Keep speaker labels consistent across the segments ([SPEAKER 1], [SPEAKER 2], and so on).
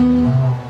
[SPEAKER 1] うん。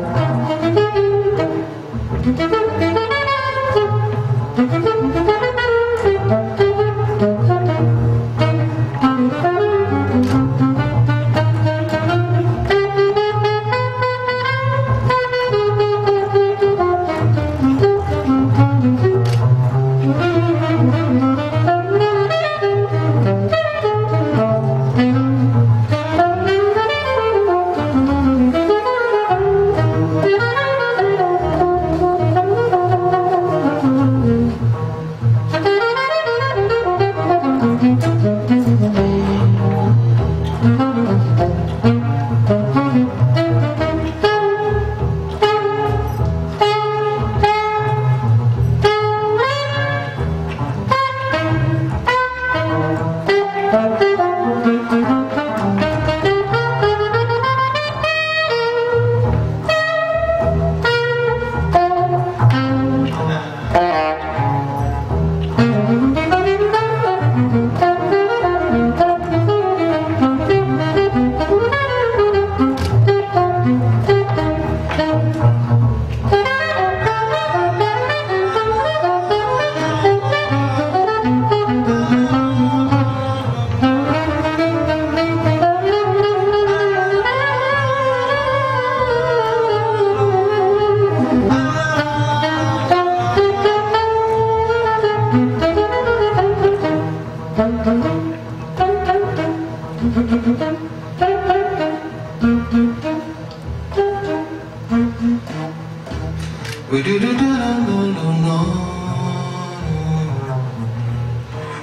[SPEAKER 1] 다.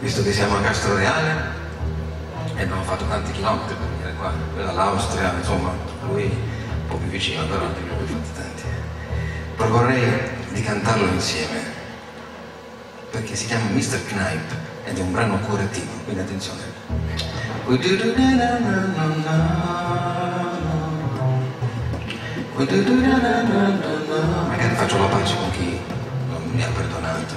[SPEAKER 1] Visto che siamo a Castro Reale e abbiamo fatto tanti chilometri per venire qua, dall'Austria, insomma, lui un po' più vicino, però anche lui ha fatti tanti. Proporrei di cantarlo insieme, perché si chiama Mr. Knipe ed è un brano curativo, quindi attenzione. Magari faccio la pace con chi non mi ha perdonato.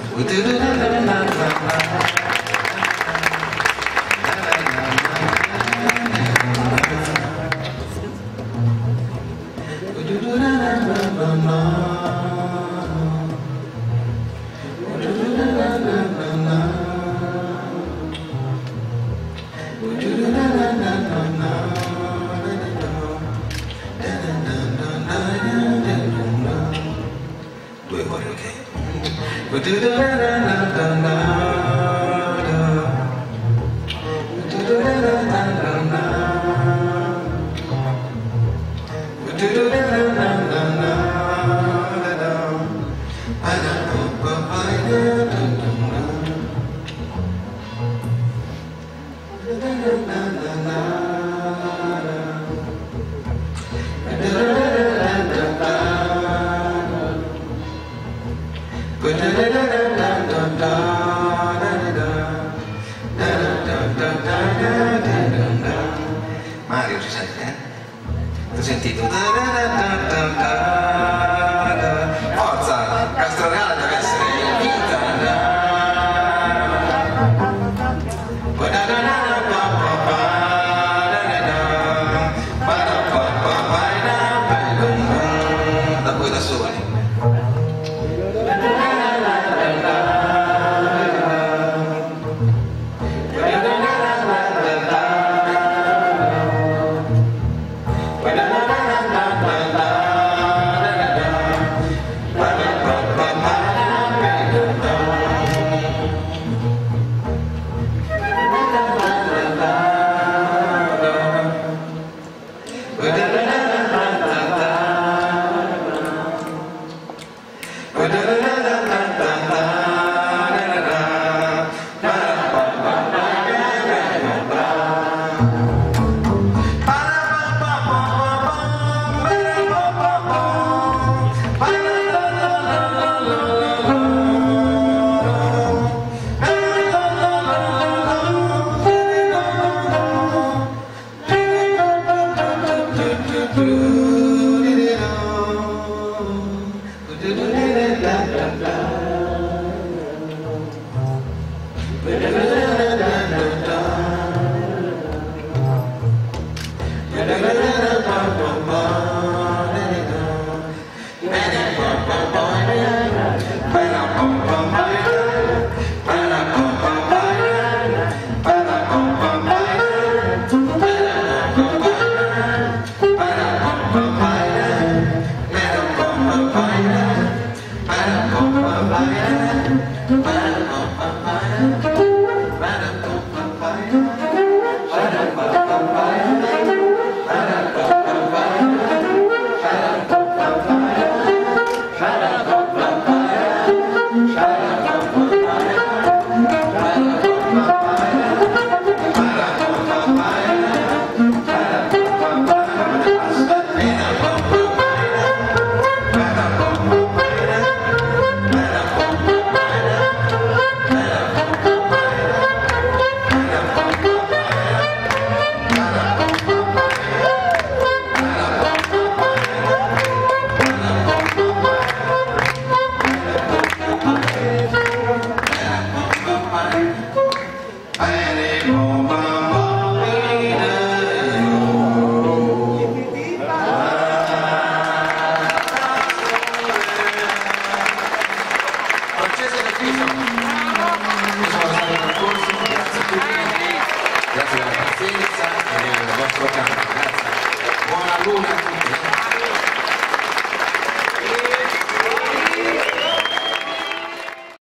[SPEAKER 1] 거예요, 이렇게. sentido. Good. With